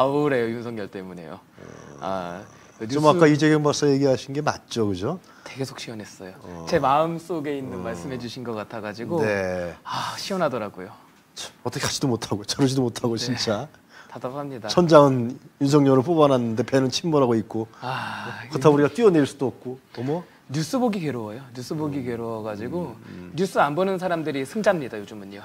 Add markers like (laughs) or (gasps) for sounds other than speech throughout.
아우래요 윤석열 때문에요. 아, 그좀 아까 이재경 박사 얘기하신 게 맞죠, 그죠? 되게 속 시원했어요. 제 마음 속에 있는 말씀해주신 것 같아가지고 네. 아 시원하더라고요. 참, 어떻게 하지도 못하고 저러지도 못하고 진짜. 답답합니다. 천장은 윤석열을 뽑아놨는데 배는 침몰하고 있고 아 그렇다고 우리가 뛰어낼 수도 없고 어머 뉴스 보기 괴로워요. 뉴스 보기 괴로워가지고 뉴스 안 보는 사람들이 승자입니다 요즘은요.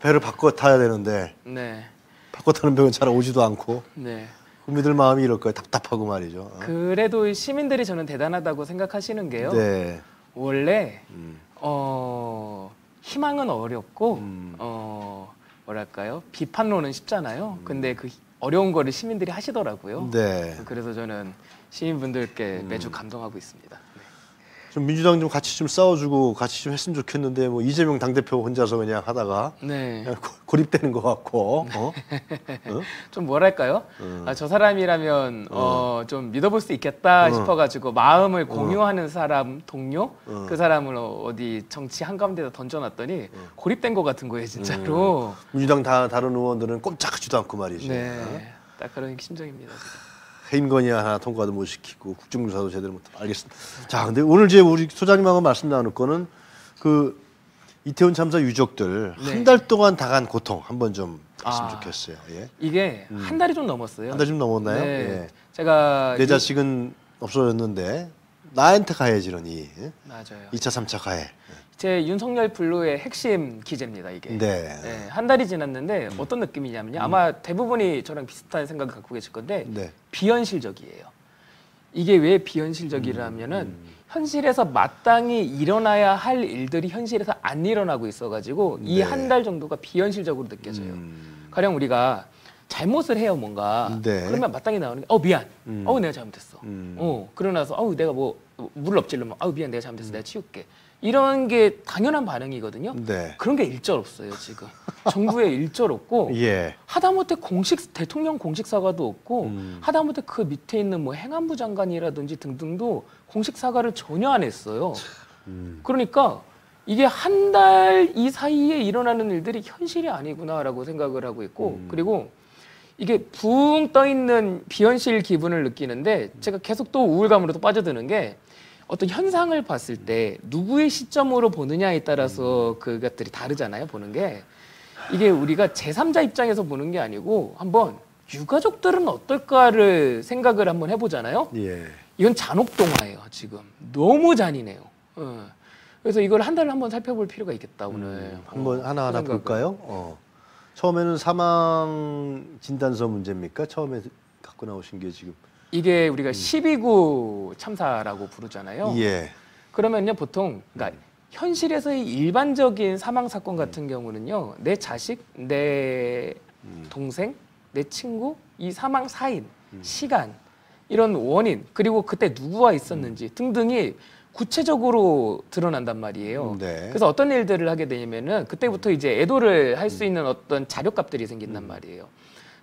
배를 바꿔 타야 되는데 네, 바꿔 타는 배는 잘 오지도 않고 네. 국민들 마음이 이럴 거예요 답답하고 말이죠 어. 그래도 시민들이 저는 대단하다고 생각하시는 게요. 네 원래 음. 어 희망은 어렵고 음. 어 뭐랄까요 비판론은 쉽잖아요. 근데 그 어려운 거를 시민들이 하시더라고요. 네. 그래서 저는 시민분들께 매주 감동하고 있습니다. 좀 민주당 좀 같이 좀 싸워주고 같이 좀 했으면 좋겠는데 뭐 이재명 당 대표 혼자서 그냥 하다가 네. 그냥 고- 고립되는 것 같고 어? 어? (laughs) 좀 뭐랄까요? 음. 아, 저 사람이라면 어, 좀 믿어볼 수 있겠다 어. 싶어가지고 마음을 공유하는 사람 동료 어. 그 사람을 어- 어디 정치 한 가운데다 던져놨더니 어. 고립된 것 같은 거예요 진짜로. 민주당 다 다른 의원들은 꼼짝하지도 않고 말이지 네, 어? 딱 그런 심정입니다. 지금. 해임 건의 하나 통과도 못 시키고 국정조사도 제대로 못 알겠습니다. 자, 근데 오늘 이제 우리 소장님하고 말씀 나눌 거는 그 이태원 참사 유족들 네. 한달 동안 당한 고통 한번 좀 했으면 아. 좋겠어요. 예. 이게 한 달이 좀 넘었어요. 음. 한달 좀 넘었나요? 네, 예. 제가 내 이- 자식은 없어졌는데 나한테 가해지려니 예? 맞아요. 2차 3차 가해. 제 윤석열 블루의 핵심 기제입니다 이게. 네. 네, 한 달이 지났는데 어떤 느낌이냐면요. 아마 대부분이 저랑 비슷한 생각을 갖고 계실 건데 네. 비현실적이에요. 이게 왜 비현실적이라면은 현실에서 마땅히 일어나야 할 일들이 현실에서 안 일어나고 있어가지고 이 네. 한달 정도가 비현실적으로 느껴져요. 음. 가령 우리가 잘못을 해요 뭔가 네. 그러면 마땅히 나오는 게 어 미안 음. 어우 내가 잘못했어 음. 어 그러고 나서 어우 내가 뭐 물을 엎질르면 어우 미안 내가 잘못했어 내가 치울게 이런 게 당연한 반응이거든요 네. 그런 게 일절 없어요 지금 정부에 일절 없고 (laughs) 예. 하다못해 공식 대통령 공식 사과도 없고 음. 하다못해 그 밑에 있는 뭐 행안부 장관이라든지 등등도 공식 사과를 전혀 안 했어요. 음. 그러니까 이게 한 달 이 사이에 일어나는 일들이 현실이 아니구나라고 생각을 하고 있고 음. 그리고 이게 붕 떠 있는 비현실 기분을 느끼는데 제가 계속 또 우울감으로 또 빠져드는 게 어떤 현상을 봤을 때 누구의 시점으로 보느냐에 따라서 그것들이 다르잖아요 보는 게 이게 우리가 제3자 입장에서 보는 게 아니고 한번 유가족들은 어떨까를 생각을 한번 해보잖아요. 예. 이건 잔혹 동화예요 지금 너무 잔인해요. 어. 그래서 이걸 한 달을 한번 살펴볼 필요가 있겠다 오늘. 음, 한번 어, 하나 하나 그. 볼까요? 어. 처음에는 사망 진단서 문제입니까? 처음에 갖고 나오신 게 지금 이게 우리가 12구 참사라고 부르잖아요. 음. 예. 그러면요 보통 그러니까 현실에서의 일반적인 사망 사건 같은 경우는요 내 자식, 내 음. 동생, 내 친구 이 사망 사인, 시간 이런 원인 그리고 그때 누구와 있었는지 등등이 구체적으로 드러난단 말이에요. 네. 그래서 어떤 일들을 하게 되냐면은 그때부터 이제 애도를 할 수 있는 어떤 자료값들이 생긴단 말이에요.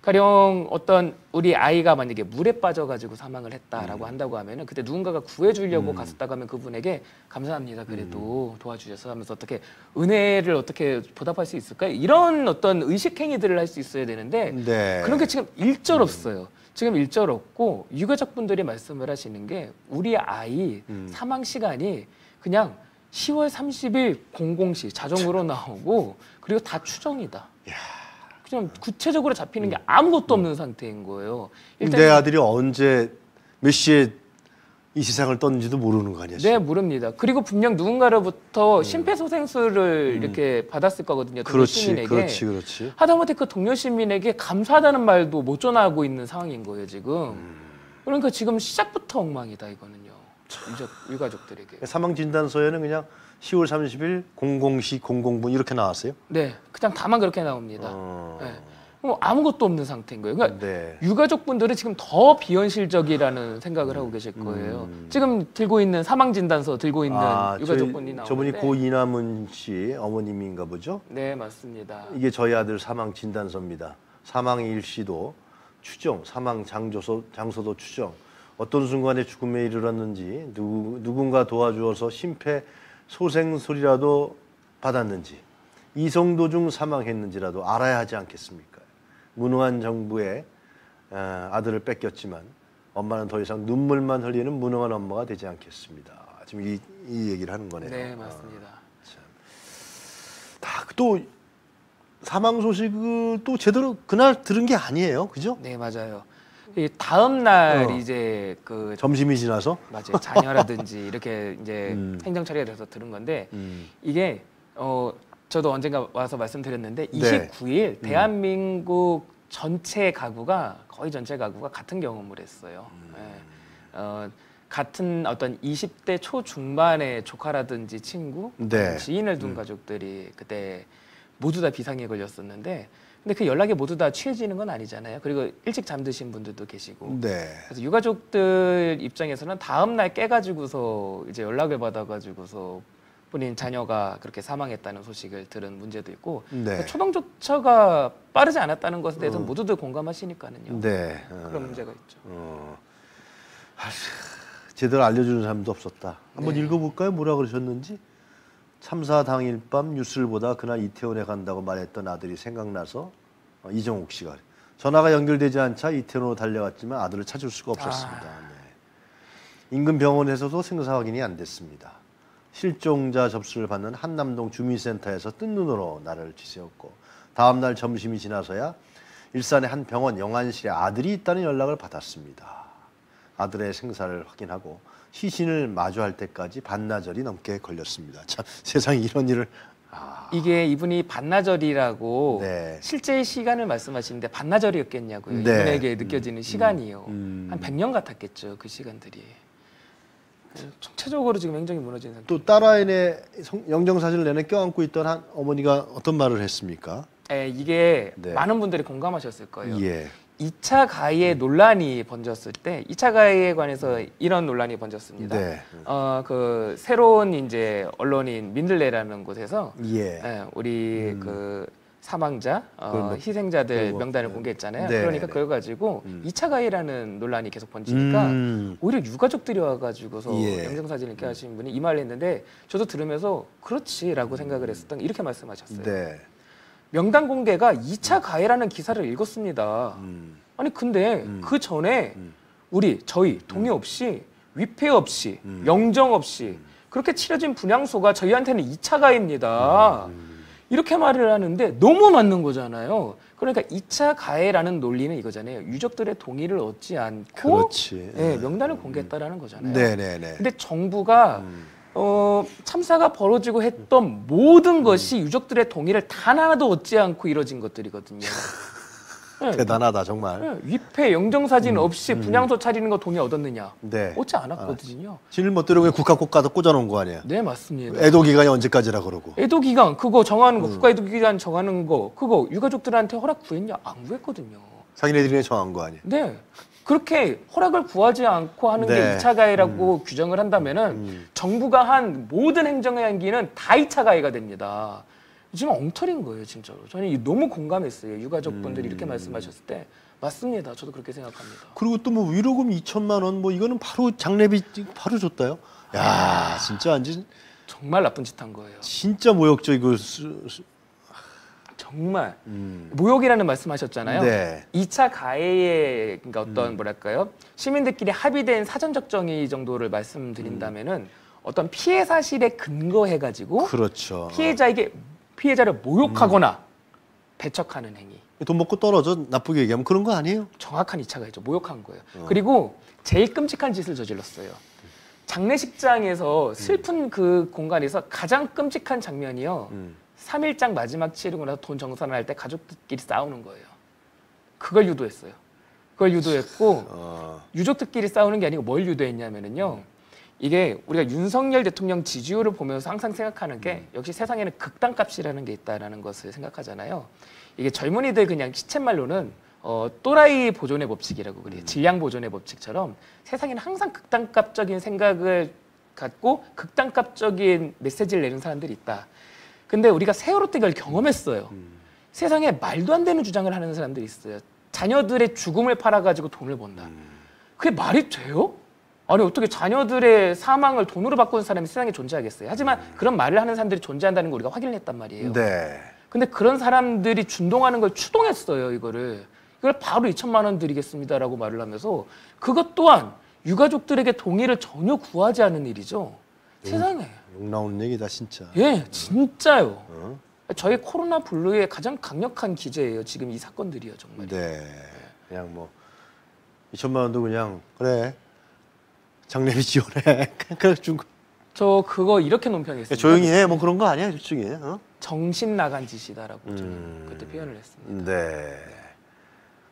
가령 어떤 우리 아이가 만약에 물에 빠져가지고 사망을 했다라고 한다고 하면은 그때 누군가가 구해주려고 갔었다고 하면 그분에게 감사합니다. 그래도 도와주셔서 하면서 어떻게 은혜를 어떻게 보답할 수 있을까요? 이런 어떤 의식 행위들을 할 수 있어야 되는데 네. 그런 게 지금 일절 없어요. 지금 일절 없고 유가족분들이 말씀을 하시는 게 우리 아이 음. 사망 시간이 그냥 10월 30일 00시 자정으로 나오고 그리고 다 추정이다. 그냥 구체적으로 잡히는 게 아무것도 없는 상태인 거예요. 내 아들이 언제 몇 시에 이 세상을 떴는지도 모르는 거 아니야? 네 지금? 모릅니다. 그리고 분명 누군가로부터 심폐소생술을 이렇게 받았을 거거든요. 동료 음. 그렇지, 시민에게. 그렇지, 그렇지. 하다못해 그 동료 시민에게 감사하다는 말도 못 전하고 있는 상황인 거예요 지금. 음. 그러니까 지금 시작부터 엉망이다 이거는요. 유족, 유가족들에게. 사망 진단서에는 그냥 10월 30일 00시 00분 이렇게 나왔어요. 네, 그냥 다만 그렇게 나옵니다. 어. 네. 뭐 아무것도 없는 상태인 거예요. 그러니까 네. 유가족분들은 지금 더 비현실적이라는 생각을 하고 계실 거예요. 지금 들고 있는 사망 진단서 들고 있는 음. 아, 유가족분이 나오는데 저분이 고 이남은 씨 어머님인가 보죠? 네 맞습니다. 이게 저희 아들 사망 진단서입니다. 사망 일시도 추정, 사망 장소도, 장소도 추정. 어떤 순간에 죽음에 이르렀는지 누구, 누군가 도와주어서 심폐 소생술이라도 받았는지 이송 도중 사망했는지라도 알아야 하지 않겠습니까? 무능한 정부의 어, 아들을 뺏겼지만 엄마는 더 이상 눈물만 흘리는 무능한 엄마가 되지 않겠습니다. 지금 이, 이 얘기를 하는 거네요. 네, 맞습니다. 다또 사망 소식을 또 제대로 그날 들은 게 아니에요, 그죠? 네, 맞아요. 이 다음 날 어. 이제 그 점심이 지나서. 맞아요. 자녀라든지 (laughs) 이렇게 이제 음. 행정 처리가 돼서 들은 건데 음. 이게 어 저도 언젠가 와서 말씀드렸는데 네. 29일 대한민국 전체 가구가 거의 전체 가구가 같은 경험을 했어요. 음. 예. 어, 같은 어떤 20대 초중반의 조카라든지 친구, 네. 지인을 둔 가족들이 그때 모두 다 비상에 걸렸었는데 근데 그 연락이 모두 다 취해지는 건 아니잖아요. 그리고 일찍 잠드신 분들도 계시고 네. 그래서 유가족들 입장에서는 다음 날 깨가지고서 이제 연락을 받아가지고서 본인 자녀가 그렇게 사망했다는 소식을 들은 문제도 있고 네. 그러니까 초동 조처가 빠르지 않았다는 것에 대해서 는 모두들 공감하시니까는요. 네. 어. 그런 문제가 있죠. 어. 아휴, 제대로 알려주는 사람도 없었다. 한번 네. 읽어볼까요? 뭐라 그러셨는지? 참사 당일 밤 뉴스를 보다 그날 이태원에 간다고 말했던 아들이 생각나서 어, 이정옥 씨가 전화가 연결되지 않자 이태원으로 달려갔지만 아들을 찾을 수가 없었습니다. 네. 인근 병원에서도 생사 확인이 안 됐습니다. 실종자 접수를 받는 한남동 주민센터에서 뜬 눈으로 나를 지새웠고 다음 날 점심이 지나서야 일산의 한 병원 영안실에 아들이 있다는 연락을 받았습니다. 아들의 생사를 확인하고 시신을 마주할 때까지 반나절이 넘게 걸렸습니다. 참 (laughs) 세상에 이런 일을 아, 이게 이분이 반나절이라고 네. 실제 시간을 말씀하시는데 반나절이었겠냐고요. 네. 이분에게 느껴지는 시간이요. 음. 한 100년 같았겠죠. 그 시간들이. 전체적으로 지금 행정이 무너진 상태. 또 딸아이네 성- 영정 사진을 내내 껴안고 있던 한 어머니가 어떤 말을 했습니까? 예, 이게 네. 많은 분들이 공감하셨을 거예요. 예. 2차 가해 논란이 번졌을 때 2차 가해에 관해서 이런 논란이 번졌습니다. 네. 어, 그 새로운 이제 언론인 민들레라는 곳에서 예. 예, 우리 그 사망자, 어, 뭐- 희생자들 뭐- 명단을 네. 공개했잖아요. 네, 그러니까 네. 그걸 가지고 음. 2차 가해라는 논란이 계속 번지니까 음. 오히려 유가족들이 와가지고서 예. 영상사진을 이렇게 하신 분이 이 말을 했는데 저도 들으면서 그렇지라고 생각을 했었던 게 이렇게 말씀하셨어요. 네. 명단 공개가 2차 가해라는 기사를 읽었습니다. 음. 아니 근데 음. 그 전에 음. 우리 저희 동의 없이 위패 없이 음. 영정 없이 그렇게 치러진 분향소가 저희한테는 2차 가해입니다. 음. 이렇게 말을 하는데 너무 맞는 거잖아요. 그러니까 2차 가해라는 논리는 이거잖아요. 유족들의 동의를 얻지 않고 그렇지. 예, 명단을 공개했다라는 거잖아요. 네, 네, 네. 근데 정부가 음. 어, 참사가 벌어지고 했던 모든 것이 유족들의 동의를 단 하나도 얻지 않고 이루어진 것들이거든요. 예, (laughs) 대단하다 정말. 예, 위패 영정사진 없이 분향소 차리는 거 동의 얻었느냐? 네. 얻지 않았거든요. 진일 멋대로 그냥 국가 국가도 꽂아놓은 거 아니야? 네 맞습니다. 애도 기간이 언제까지라 그러고. 애도 기간 그거 정하는 음. 거 국가 애도 기간 정하는 거 그거 유가족들한테 허락 구했냐? 안 구했거든요. 자기네들이 정한 거 아니야? 네. 그렇게 허락을 구하지 않고 하는 네. 게 2차 가해라고 규정을 한다면은 음. 정부가 한 모든 행정의 행기는 다 2차 가해가 됩니다. 지금 엉터리인 거예요, 진짜로. 저는 이 너무 공감했어요. 유가족분들이 음. 이렇게 말씀하셨을 때 맞습니다. 저도 그렇게 생각합니다. 그리고 또 뭐 위로금 2천만 원 뭐 이거는 바로 장례비 바로 줬다요. 야 진짜 완전 정말 나쁜 짓 한 거예요. 진짜 모욕적이고 수, 수, 정말 음. 모욕이라는 말씀하셨잖아요. 네. 2차 가해의 그러니까 어떤 음. 뭐랄까요 시민들끼리 합의된 사전적 정의 정도를 말씀드린다면은 어떤 피해 사실에 근거해 가지고 그렇죠. 피해자에게 피해자를 모욕하거나 음. 배척하는 행위 돈 먹고 떨어져 나쁘게 얘기하면 그런 거 아니에요? 정확한 2차 가해죠 모욕한 거예요. 어. 그리고 제일 끔찍한 짓을 저질렀어요. 장례식장에서 슬픈 그 공간에서 가장 끔찍한 장면이요. 음. 3일장 마지막 치르고 나서 돈 정산할 때 가족들끼리 싸우는 거예요. 그걸 유도했어요. 그걸 유도했고 어. 유족들끼리 싸우는 게 아니고 뭘 유도했냐면은요. 이게 우리가 윤석열 대통령 지지율을 보면서 항상 생각하는 게 역시 세상에는 극단값이라는 게 있다라는 것을 생각하잖아요. 이게 젊은이들 그냥 시쳇말로는 어, 또라이 보존의 법칙이라고 그래요. 질량 보존의 법칙처럼 세상에는 항상 극단값적인 생각을 갖고 극단값적인 메시지를 내는 사람들이 있다. 근데 우리가 세월호 때 그걸 경험했어요. 세상에 말도 안 되는 주장을 하는 사람들이 있어요. 자녀들의 죽음을 팔아가지고 돈을 번다. 그게 말이 돼요? 아니 어떻게 자녀들의 사망을 돈으로 바꾸는 사람이 세상에 존재하겠어요? 하지만 그런 말을 하는 사람들이 존재한다는 걸 우리가 확인을 했단 말이에요. 네. 근데 그런 사람들이 준동하는 걸 추동했어요, 이거를. 이걸 바로 2천만 원 드리겠습니다라고 말을 하면서 그것 또한 유가족들에게 동의를 전혀 구하지 않은 일이죠. 세상에. 욕 나오는 얘기다 진짜. 예, 진짜요. 어? 저희 코로나 블루의 가장 강력한 기제예요. 지금 이 사건들이요, 정말. 네. 그냥 뭐 2천만 원도 그냥 그래. 장례비 지원해. (laughs) 그래 준 거. 저 그거 이렇게 논평했습니다. 조용히 해. 뭐 그런 거 아니야, 솔직히. 어? 정신 나간 짓이다라고 음. 그때 표현을 했습니다. 네.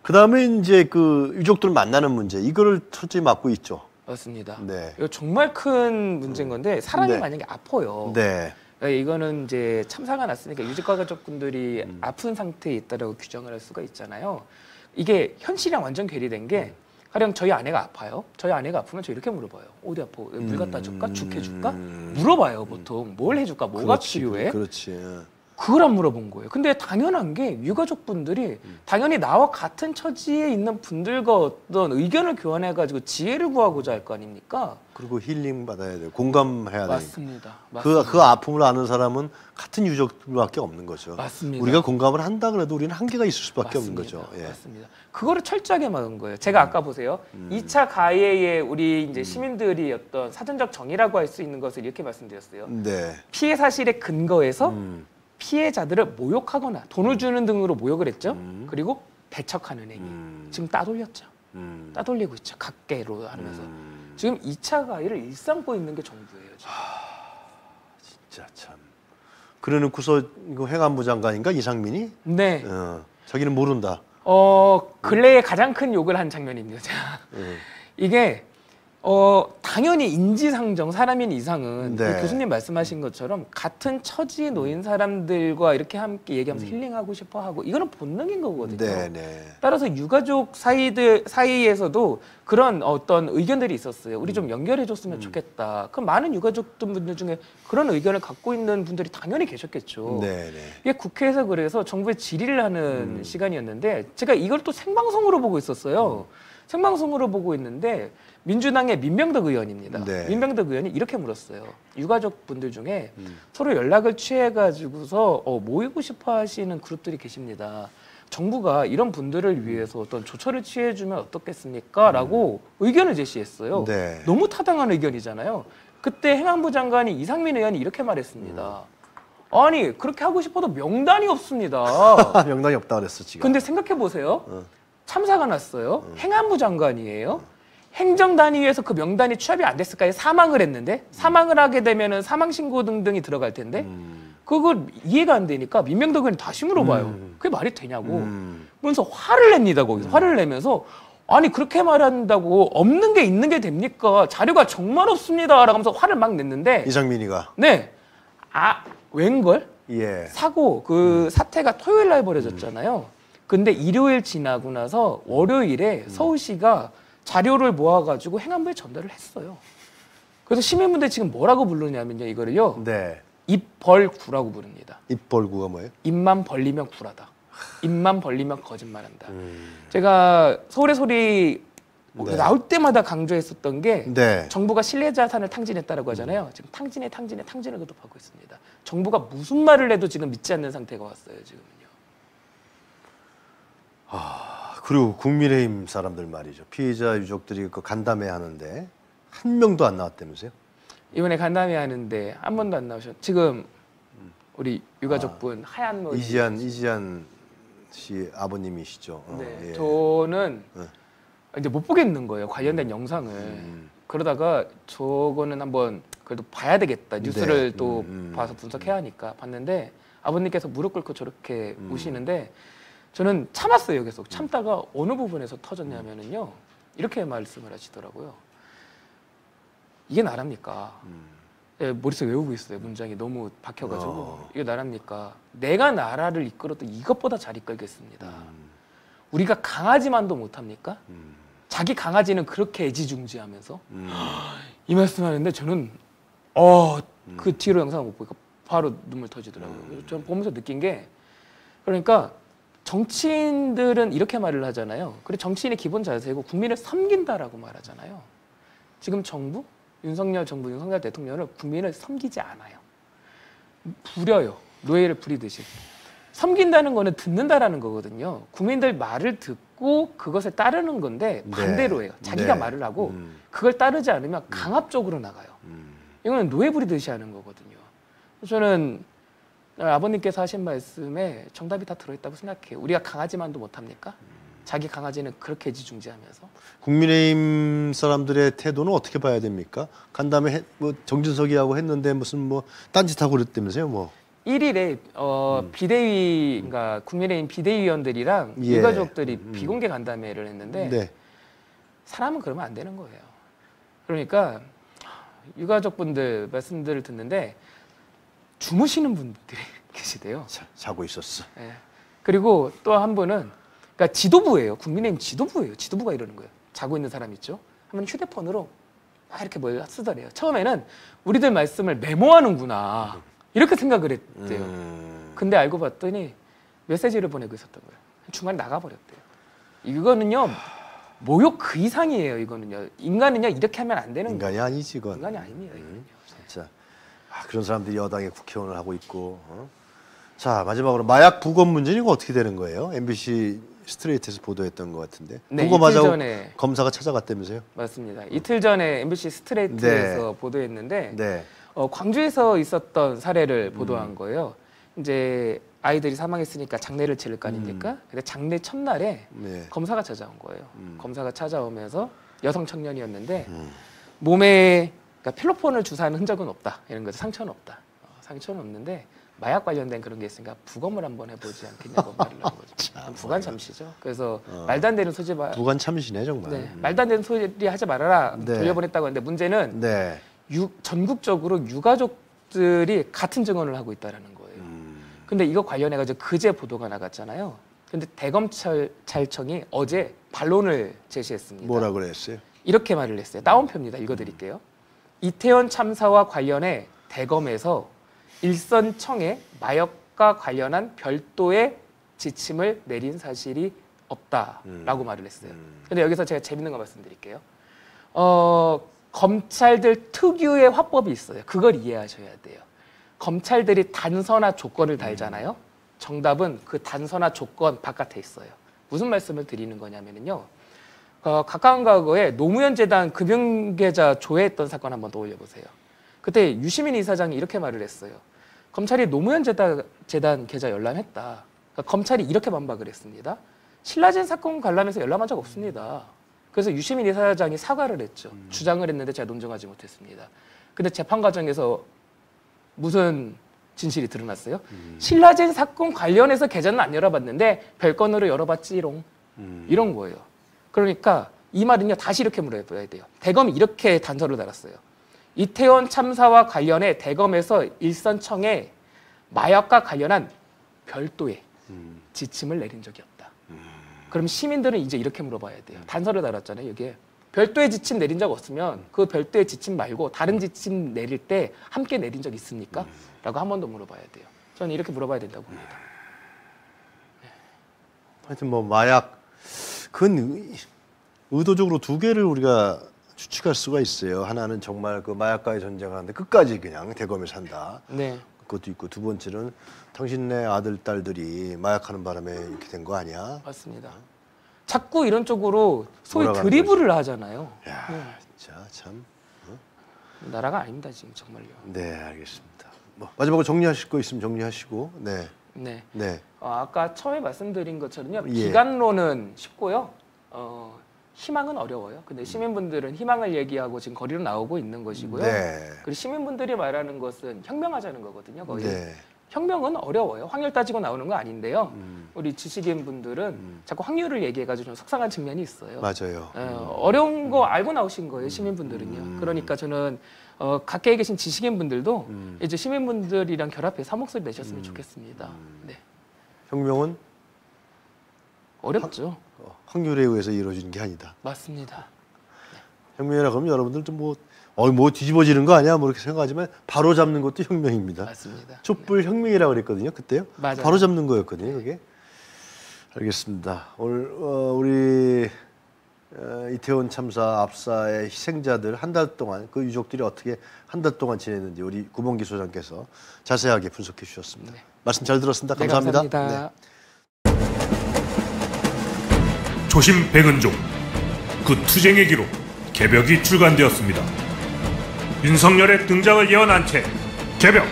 그다음에 이제 그 유족들 만나는 문제 이거를 철저히 맡고 있죠. 맞습니다. 네. 이거 정말 큰 문제인 건데 사람이 네. 만약에 아파요. 네. 네, 이거는 이제 참사가 났으니까 유족가 가족분들이 음. 아픈 상태에 있다라고 규정을 할 수가 있잖아요. 이게 현실이랑 완전 괴리된 게 가령 저희 아내가 아파요. 저희 아내가 아프면 저 이렇게 물어봐요. 어디 아파? 물 갖다 줄까? 죽 해줄까? 음. 물어봐요 보통. 뭘 해줄까? 뭐가 그렇지, 필요해? 그렇지. 그걸 안 물어본 거예요. 근데 당연한 게 유가족 분들이 당연히 나와 같은 처지에 있는 분들과 어떤 의견을 교환해가지고 지혜를 구하고자 할 거 아닙니까? 그리고 힐링 받아야 돼. 공감해야 돼. 맞습니다. 그, 맞습니다. 그 아픔을 아는 사람은 같은 유족들밖에 없는 거죠. 맞습니다. 우리가 공감을 한다 그래도 우리는 한계가 있을 수밖에 맞습니다. 없는 거죠. 예. 음. 맞습니다. 그거를 철저하게 막은 거예요. 제가 아까 보세요. 이 2차 가해에 우리 이제 시민들이 어떤 사전적 정의라고 할 수 있는 것을 이렇게 말씀드렸어요. 네. 피해 사실의 근거에서 음. 피해자들을 모욕하거나 돈을 주는 등으로 모욕을 했죠. 음. 그리고 배척하는 행위. 음. 지금 따돌렸죠. 음. 따돌리고 있죠. 각계로 하면서. 음. 지금 2차 가해를 일삼고 있는 게 정부예요. 지금. 진짜 참. 그래놓고서 이거 행안부 장관인가 이상민이 네. 어, 자기는 모른다. 어, 근래에 가장 큰 욕을 한 장면입니다. 음. 이게 어 당연히 인지상정 사람인 이상은 네. 우리 교수님 말씀하신 것처럼 같은 처지에 놓인 사람들과 이렇게 함께 얘기하면서 힐링하고 싶어하고 이거는 본능인 거거든요. 음. 네, 네. 따라서 유가족 사이들 사이에서도 그런 어떤 의견들이 있었어요. 우리 좀 연결해줬으면 음. 좋겠다. 그럼 많은 유가족 분들 중에 그런 의견을 갖고 있는 분들이 당연히 계셨겠죠. 네, 네. 이게 국회에서 그래서 정부에 질의를 하는 음. 시간이었는데 제가 이걸 또 생방송으로 보고 있었어요. 생방송으로 보고 있는데 민주당의 민병덕 의원입니다. 네. 민병덕 의원이 이렇게 물었어요. 유가족 분들 중에 음. 서로 연락을 취해가지고서 어, 모이고 싶어 하시는 그룹들이 계십니다. 정부가 이런 분들을 위해서 어떤 조처를 취해주면 어떻겠습니까?라고 의견을 제시했어요. 음. 네. 너무 타당한 의견이잖아요. 그때 행안부 장관이 이상민 의원이 이렇게 말했습니다. 아니 그렇게 하고 싶어도 명단이 없습니다. 아, (laughs) 명단이 없다 그랬어 지금. 근데 생각해 보세요. 어. 참사가 났어요. 행안부 장관이에요. 행정 단위에서 그 명단이 취합이 안 됐을까요? 사망을 했는데 사망을 하게 되면은 사망 신고 등등이 들어갈 텐데 음. 그걸 이해가 안 되니까 민명덕 의원이 다시 물어봐요. 음. 그게 말이 되냐고. 음. 그러면서 화를 냅니다 거기서 화를 내면서 아니 그렇게 말한다고 없는 게 있는 게 됩니까? 자료가 정말 없습니다라고 하면서 화를 막 냈는데 이상민이가 네. 아, 웬걸? 예. 사고 그 사태가 토요일 날 벌어졌잖아요. 근데 일요일 지나고 나서 월요일에 서울시가 자료를 모아가지고 행안부에 전달을 했어요. 그래서 시민분들 지금 뭐라고 부르냐면요, 이거를요. 네. 입벌구라고 부릅니다. 입벌구가 뭐예요? 입만 벌리면 구라다. 입만 벌리면 거짓말한다. 음. 제가 서울의 소리 뭐 네. 나올 때마다 강조했었던 게 네. 정부가 신뢰 자산을 탕진했다라고 하잖아요. 지금 탕진에 탕진에 탕진을 거듭하고 있습니다. 정부가 무슨 말을 해도 지금 믿지 않는 상태가 왔어요. 지금은요. 그리고 국민의힘 사람들 말이죠. 피해자 유족들이 그 간담회 하는데 한 명도 안 나왔다면서요? 이번에 간담회 하는데 한 번도 안 나오셨. 지금 우리 유가족분 하얀 머리. 아, 이지한 이지한 씨 아버님이시죠. 어, 네, 예. 저는 네. 이제 못 보겠는 거예요. 관련된 영상을. 음. 그러다가 저거는 한번 그래도 봐야 되겠다. 뉴스를 네. 또 음, 음. 봐서 분석해야 하니까 봤는데 아버님께서 무릎 꿇고 저렇게 음. 우시는데 저는 참았어요. 계속 참다가 어느 부분에서 터졌냐면은요. 이렇게 말씀을 하시더라고요. 이게 나랍니까? 음. 예, 머릿속에 외우고 있어요. 문장이 너무 박혀가지고 어. 이게 나랍니까? 내가 나라를 이끌어도 이것보다 잘 이끌겠습니다. 음. 우리가 강아지만도 못합니까? 음. 자기 강아지는 그렇게 애지중지하면서 음. (gasps) 이 말씀하는데 저는 어그 뒤로 영상을 못 보니까 바로 눈물 터지더라고요. 음. 저는 보면서 느낀 게 그러니까 정치인들은 이렇게 말을 하잖아요. 그래 정치인의 기본 자세고 국민을 섬긴다라고 말하잖아요. 지금 정부 윤석열 정부 윤석열 대통령은 국민을 섬기지 않아요. 부려요. 노예를 부리듯이. 섬긴다는 거는 듣는다라는 거거든요. 국민들 말을 듣고 그것을 따르는 건데 네. 반대로 해요. 자기가 네. 말을 하고 음. 그걸 따르지 않으면 강압적으로 나가요. 음. 이거는 노예 부리듯이 하는 거거든요. 저는 아버님께서 하신 말씀에 정답이 다 들어있다고 생각해요. 우리가 강하지만도 못합니까? 자기 강아지는 그렇게 지중지하면서 국민의힘 사람들의 태도는 어떻게 봐야 됩니까? 간 다음에 해- 뭐 정진석이하고 했는데 무슨 뭐 딴짓하고 그랬다면서요, 뭐. 1일에 어, 비대위, 그러니까 국민의힘 비대위원들이랑 예. 유가족들이 비공개 간담회를 했는데 네. 사람은 그러면 안 되는 거예요. 그러니까 유가족분들 말씀들을 듣는데 주무시는 분들이 (laughs) 계시대요. 자, 자고 있었어. 예. 그리고 또 한 분은 그러니까 지도부예요. 국민의힘 지도부예요. 지도부가 이러는 거예요. 자고 있는 사람 있죠. 하면 휴대폰으로 막 이렇게 뭘 쓰더래요. 처음에는 우리들 말씀을 메모하는구나 이렇게 생각을 했대요. 음. 근데 알고 봤더니 메시지를 보내고 있었던 거예요. 중간에 나가버렸대요. 이거는요 모욕 그 이상이에요. 이거는요 인간은요 이렇게 하면 안 되는 거예요. 인간이 아니지, 그건. 인간이 아닙니다. 이거는요. 음. 아, 그런 사람들이 여당의 국회의원을 하고 있고. 어? 자, 마지막으로 마약 부검 문제는 이거 어떻게 되는 거예요? MBC 스트레이트에서 보도했던 것 같은데. 네, 부검하자고 이틀 전에 검사가 찾아갔다면서요? 맞습니다. 이틀 전에 MBC 스트레이트에서 보도했는데 네. 어, 광주에서 있었던 사례를 보도한 거예요. 이제 아이들이 사망했으니까 장례를 치를 거 아닙니까? 근데 장례 첫날에 네. 검사가 찾아온 거예요. 음. 검사가 찾아오면서 여성 청년이었는데 음. 몸에 그러니까 필로폰을 주사하는 흔적은 없다. 이런 거죠. 상처는 없다. 어, 상처는 없는데 마약 관련된 그런 게 있으니까 부검을 한번 해보지 않겠냐고 말을 한 거죠. (laughs) 부관 잠시죠. 그래서 어. 말도 안 되는 소지 마. 부관 참시네 정말. 네, 말도 안 되는 소리 하지 말아라 네. 돌려보냈다고 하는데 문제는 네. 유, 전국적으로 유가족들이 같은 증언을 하고 있다라는 거예요. 음. 근데 이거 관련해 가지고 그제 보도가 나갔잖아요. 근데 대검찰청이 어제 반론을 제시했습니다. 뭐라 그랬어요? 이렇게 말을 했어요. 따옴표입니다. 읽어드릴게요. 이태원 참사와 관련해 대검에서 일선청에 마약과 관련한 별도의 지침을 내린 사실이 없다라고 말을 했어요. 음. 근데 여기서 제가 재밌는 거 말씀드릴게요. 어, 검찰들 특유의 화법이 있어요. 그걸 이해하셔야 돼요. 검찰들이 단서나 조건을 달잖아요. 정답은 그 단서나 조건 바깥에 있어요. 무슨 말씀을 드리는 거냐면요. 어, 가까운 과거에 노무현 재단 금융계좌 조회했던 사건 한번 떠올려 보세요. 그때 유시민 이사장이 이렇게 말을 했어요. 검찰이 노무현 재단, 재단 계좌 열람했다. 그러니까 검찰이 이렇게 반박을 했습니다. 신라젠 사건 관람해서 열람한 적 없습니다. 그래서 유시민 이사장이 사과를 했죠. 주장을 했는데 제가 논정하지 못했습니다. 근데 재판 과정에서 무슨 진실이 드러났어요? 신라젠 사건 관련해서 계좌는 안 열어봤는데 별건으로 열어봤지롱. 음. 이런 거예요. 그러니까 이 말은요 다시 이렇게 물어봐야 돼요. 대검이 이렇게 단서를 달았어요. 이태원 참사와 관련해 대검에서 일선청에 마약과 관련한 별도의 음. 지침을 내린 적이 없다. 그럼 시민들은 이제 이렇게 물어봐야 돼요. 단서를 달았잖아요. 여기에 별도의 지침 내린 적 없으면 그 별도의 지침 말고 다른 지침 내릴 때 함께 내린 적 있습니까? 라고 한 번 더 물어봐야 돼요. 저는 이렇게 물어봐야 된다고 봅니다. 하여튼 뭐 마약 그건 의- 의도적으로 두 개를 우리가 추측할 수가 있어요. 하나는 정말 그 마약과의 전쟁하는데 끝까지 그냥 대검에 산다. 네. 그것도 있고 두 번째는 당신네 아들 딸들이 마약하는 바람에 이렇게 된 거 아니야? 맞습니다. 자꾸 이런 쪽으로 소위 드리블을 하잖아요. 야, 네. 진짜 참. 나라가 아닙니다 지금 정말요. 네, 알겠습니다. 뭐 마지막으로 정리하실 거 있으면 정리하시고. 네, 네. 네, 어, 아까 처음에 말씀드린 것처럼요. 예. 기간론은 쉽고요. 어, 희망은 어려워요. 근데 시민분들은 희망을 얘기하고 지금 거리로 나오고 있는 것이고요. 네, 그리고 시민분들이 말하는 것은 혁명하자는 거거든요. 거의 네. 혁명은 어려워요. 확률 따지고 나오는 거 아닌데요. 음, 우리 지식인 분들은 자꾸 확률을 얘기해가지고 좀 속상한 측면이 있어요. 맞아요. 어, 어려운 거 알고 나오신 거예요 시민분들은요. 그러니까 저는 어, 각계에 계신 지식인 분들도 음. 이제 시민분들이랑 결합해서 한 목소리 내셨으면 좋겠습니다. 네, 혁명은 어렵죠. 어, 확률에 의해서 이루어지는 게 아니다. 맞습니다. 혁명이라 그러면 여러분들 좀뭐 어이 뭐 뒤집어지는 거 아니야? 뭐 이렇게 생각하지만 바로 잡는 것도 혁명입니다. 맞습니다. 촛불 혁명이라고 그랬거든요. 그때요. 맞아요. 바로 잡는 거였거든요. 그게. 알겠습니다. 오늘 어, 우리 어, 이태원 참사 압사의 희생자들 한 달 동안 그 유족들이 어떻게 한 달 동안 지냈는지 우리 구봉기 소장께서 자세하게 분석해 주셨습니다. 네. 말씀 잘 들었습니다. 네, 감사합니다. 감사합니다. 네. 조심 백은종 그 투쟁의 기로 개벽이 출간되었습니다. 윤석열의 등장을 예언한 채 개벽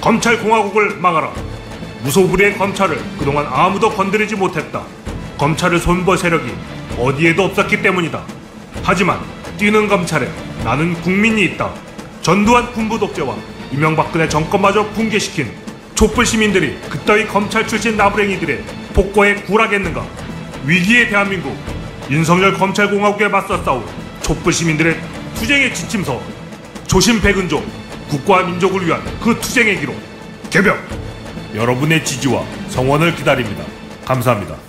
검찰 공화국을 막아라 무소불위의 검찰을 그동안 아무도 건드리지 못했다. 검찰을 손볼 세력이 어디에도 없었기 때문이다. 하지만 뛰는 검찰에 나는 국민이 있다. 전두환 군부 독재와 이명박근혜 정권마저 붕괴시킨 촛불 시민들이 그따위 검찰 출신 나부랭이들의 복고에 굴하겠는가? 위기의 대한민국 윤석열 검찰공화국에 맞서 싸울 촛불 시민들의 투쟁의 지침서 조심 백은조 국가와 민족을 위한 그 투쟁의 기록 개벽 여러분의 지지와 성원을 기다립니다. 감사합니다.